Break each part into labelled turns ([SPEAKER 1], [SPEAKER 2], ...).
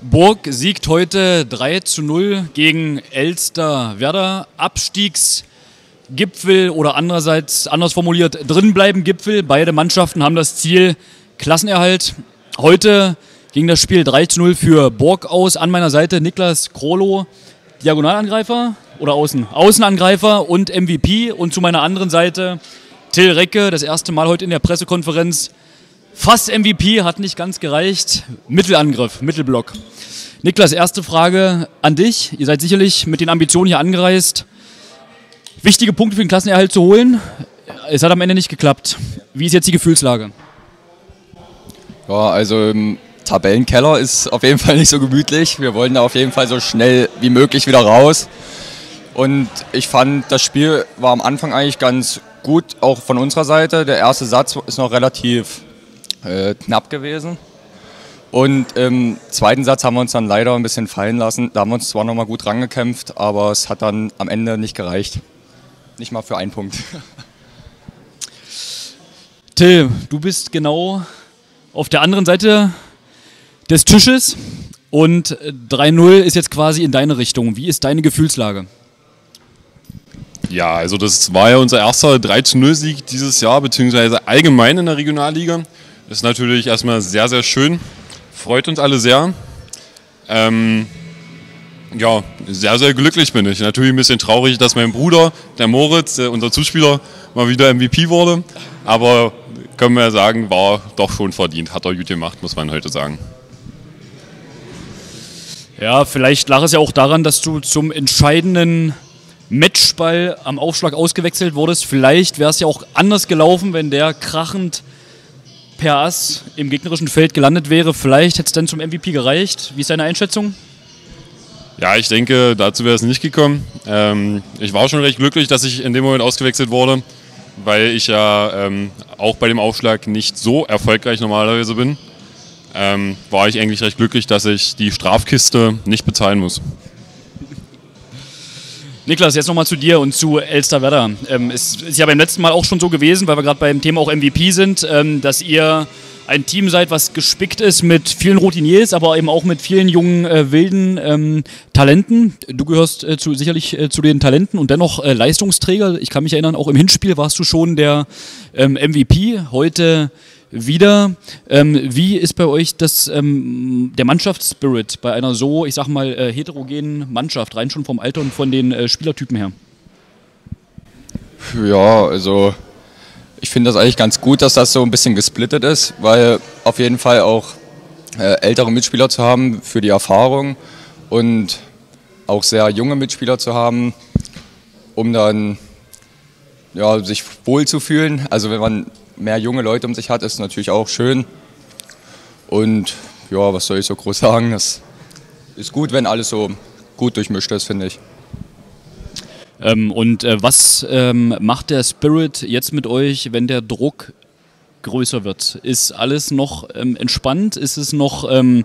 [SPEAKER 1] Burg siegt heute 3 zu 0 gegen Elster Werder. Abstiegsgipfel oder andererseits anders formuliert drinbleiben Gipfel. Beide Mannschaften haben das Ziel Klassenerhalt. Heute ging das Spiel 3 zu 0 für Burg aus. An meiner Seite Niklas Krolo, Diagonalangreifer oder Außen? Außenangreifer und MVP. Und zu meiner anderen Seite Till Recke, das erste Mal heute in der Pressekonferenz Fast MVP hat nicht ganz gereicht. Mittelangriff, Mittelblock. Niklas, erste Frage an dich. Ihr seid sicherlich mit den Ambitionen hier angereist, wichtige Punkte für den Klassenerhalt zu holen. Es hat am Ende nicht geklappt. Wie ist jetzt die Gefühlslage?
[SPEAKER 2] Ja, also im Tabellenkeller ist auf jeden Fall nicht so gemütlich. Wir wollen da auf jeden Fall so schnell wie möglich wieder raus. Und ich fand, das Spiel war am Anfang eigentlich ganz gut, auch von unserer Seite. Der erste Satz ist noch relativ äh, knapp gewesen. Und im zweiten Satz haben wir uns dann leider ein bisschen fallen lassen. Da haben wir uns zwar nochmal gut rangekämpft, aber es hat dann am Ende nicht gereicht. Nicht mal für einen Punkt.
[SPEAKER 1] Till, du bist genau auf der anderen Seite des Tisches und 3-0 ist jetzt quasi in deine Richtung. Wie ist deine Gefühlslage?
[SPEAKER 3] Ja, also das war ja unser erster 3-0-Sieg dieses Jahr, beziehungsweise allgemein in der Regionalliga. Ist natürlich erstmal sehr, sehr schön. Freut uns alle sehr. Ähm, ja, sehr, sehr glücklich bin ich. Natürlich ein bisschen traurig, dass mein Bruder, der Moritz, der, unser Zuspieler, mal wieder MVP wurde. Aber können wir sagen, war doch schon verdient. Hat er gut gemacht, muss man heute sagen.
[SPEAKER 1] Ja, vielleicht lag es ja auch daran, dass du zum entscheidenden Matchball am Aufschlag ausgewechselt wurdest. Vielleicht wäre es ja auch anders gelaufen, wenn der krachend per Ass im gegnerischen Feld gelandet wäre. Vielleicht hätte es dann zum MVP gereicht. Wie ist deine Einschätzung?
[SPEAKER 3] Ja, ich denke, dazu wäre es nicht gekommen. Ähm, ich war schon recht glücklich, dass ich in dem Moment ausgewechselt wurde, weil ich ja ähm, auch bei dem Aufschlag nicht so erfolgreich normalerweise bin. Ähm, war ich eigentlich recht glücklich, dass ich die Strafkiste nicht bezahlen muss.
[SPEAKER 1] Niklas, jetzt nochmal zu dir und zu Elsterwerder. Ähm, es ist ja beim letzten Mal auch schon so gewesen, weil wir gerade beim Thema auch MVP sind, ähm, dass ihr ein Team seid, was gespickt ist mit vielen Routiniers, aber eben auch mit vielen jungen, äh, wilden ähm, Talenten. Du gehörst äh, zu, sicherlich äh, zu den Talenten und dennoch äh, Leistungsträger. Ich kann mich erinnern, auch im Hinspiel warst du schon der MVP. Ähm, Heute wieder. Ähm, wie ist bei euch das, ähm, der Mannschaftsspirit bei einer so, ich sag mal, äh, heterogenen Mannschaft, rein schon vom Alter und von den äh, Spielertypen her?
[SPEAKER 2] Ja, also ich finde das eigentlich ganz gut, dass das so ein bisschen gesplittet ist, weil auf jeden Fall auch äh, ältere Mitspieler zu haben für die Erfahrung und auch sehr junge Mitspieler zu haben, um dann ja, sich wohlzufühlen. Also wenn man mehr junge Leute um sich hat, ist natürlich auch schön. Und ja, was soll ich so groß sagen? Das ist gut, wenn alles so gut durchmischt ist, finde ich.
[SPEAKER 1] Ähm, und äh, was ähm, macht der Spirit jetzt mit euch, wenn der Druck größer wird? Ist alles noch ähm, entspannt? Ist es noch ähm,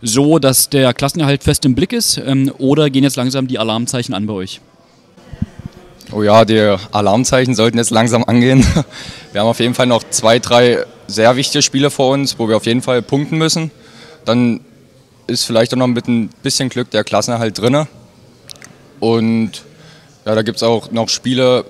[SPEAKER 1] so, dass der Klassenerhalt fest im Blick ist? Ähm, oder gehen jetzt langsam die Alarmzeichen an bei euch?
[SPEAKER 2] Oh ja, die Alarmzeichen sollten jetzt langsam angehen. Wir haben auf jeden Fall noch zwei, drei sehr wichtige Spiele vor uns, wo wir auf jeden Fall punkten müssen. Dann ist vielleicht auch noch mit ein bisschen Glück der Klassenerhalt drin. Und ja, da gibt es auch noch Spiele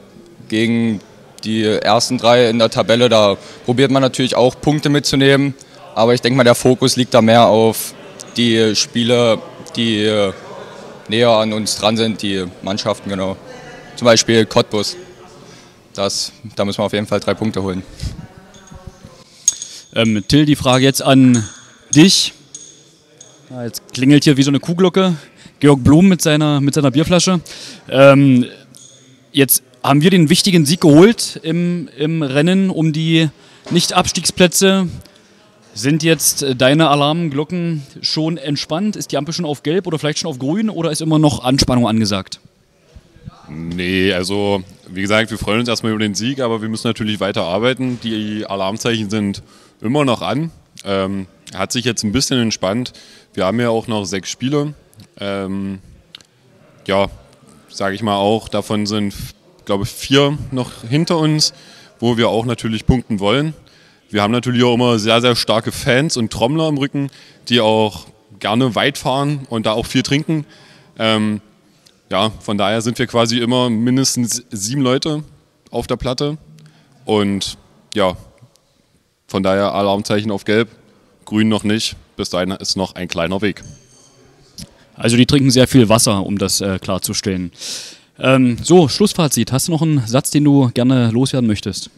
[SPEAKER 2] gegen die ersten drei in der Tabelle. Da probiert man natürlich auch Punkte mitzunehmen. Aber ich denke mal, der Fokus liegt da mehr auf die Spiele, die näher an uns dran sind, die Mannschaften, genau. Zum Beispiel Cottbus. Das, da müssen wir auf jeden Fall drei Punkte holen.
[SPEAKER 1] Ähm, Till, die Frage jetzt an dich. Ja, jetzt klingelt hier wie so eine Kuhglocke. Georg Blum mit seiner, mit seiner Bierflasche. Ähm, jetzt haben wir den wichtigen Sieg geholt im, im Rennen um die Nicht-Abstiegsplätze. Sind jetzt deine Alarmglocken schon entspannt? Ist die Ampel schon auf gelb oder vielleicht schon auf grün oder ist immer noch Anspannung angesagt?
[SPEAKER 3] Nee, also wie gesagt, wir freuen uns erstmal über den Sieg, aber wir müssen natürlich weiter arbeiten. Die Alarmzeichen sind immer noch an. Ähm, hat sich jetzt ein bisschen entspannt. Wir haben ja auch noch sechs Spiele. Ähm, ja, sage ich mal auch, davon sind, glaube ich, vier noch hinter uns, wo wir auch natürlich punkten wollen. Wir haben natürlich auch immer sehr, sehr starke Fans und Trommler im Rücken, die auch gerne weit fahren und da auch viel trinken. Ähm, ja, von daher sind wir quasi immer mindestens sieben Leute auf der Platte. Und ja, von daher Alarmzeichen auf Gelb, Grün noch nicht. Bis dahin ist noch ein kleiner Weg.
[SPEAKER 1] Also die trinken sehr viel Wasser, um das äh, klarzustellen. Ähm, so, Schlussfazit. Hast du noch einen Satz, den du gerne loswerden möchtest?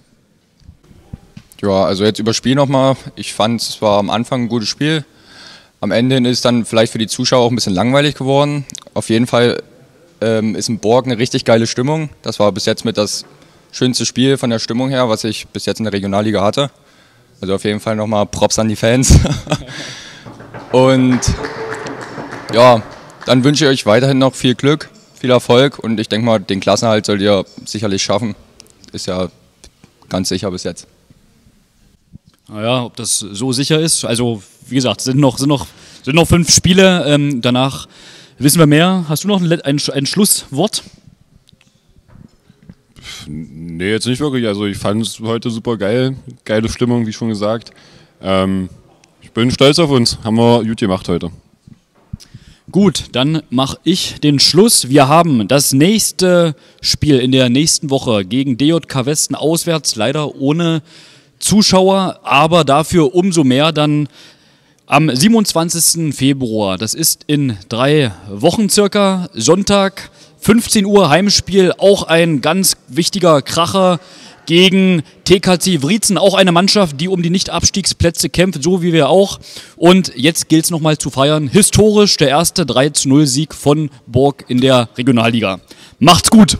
[SPEAKER 2] Ja, also jetzt über Spiel nochmal. Ich fand, es war am Anfang ein gutes Spiel. Am Ende ist es dann vielleicht für die Zuschauer auch ein bisschen langweilig geworden. Auf jeden Fall ähm, ist in Borg eine richtig geile Stimmung. Das war bis jetzt mit das schönste Spiel von der Stimmung her, was ich bis jetzt in der Regionalliga hatte. Also auf jeden Fall nochmal Props an die Fans. und ja, dann wünsche ich euch weiterhin noch viel Glück, viel Erfolg und ich denke mal, den Klassenhalt sollt ihr sicherlich schaffen. Ist ja ganz sicher bis jetzt.
[SPEAKER 1] Naja, ob das so sicher ist. Also, wie gesagt, sind noch, sind noch, sind noch fünf Spiele. Ähm, danach wissen wir mehr. Hast du noch ein, ein, ein Schlusswort?
[SPEAKER 3] Nee, jetzt nicht wirklich. Also ich fand es heute super geil. Geile Stimmung, wie schon gesagt. Ähm, ich bin stolz auf uns. Haben wir gut gemacht heute.
[SPEAKER 1] Gut, dann mache ich den Schluss. Wir haben das nächste Spiel in der nächsten Woche gegen DJK Westen auswärts, leider ohne Zuschauer, aber dafür umso mehr dann am 27. Februar. Das ist in drei Wochen circa, Sonntag, 15 Uhr Heimspiel, auch ein ganz wichtiger Kracher gegen TKC Wriezen, auch eine Mannschaft, die um die Nicht-Abstiegsplätze kämpft, so wie wir auch. Und jetzt gilt es nochmal zu feiern. Historisch der erste 3-0-Sieg von Borg in der Regionalliga. Macht's gut!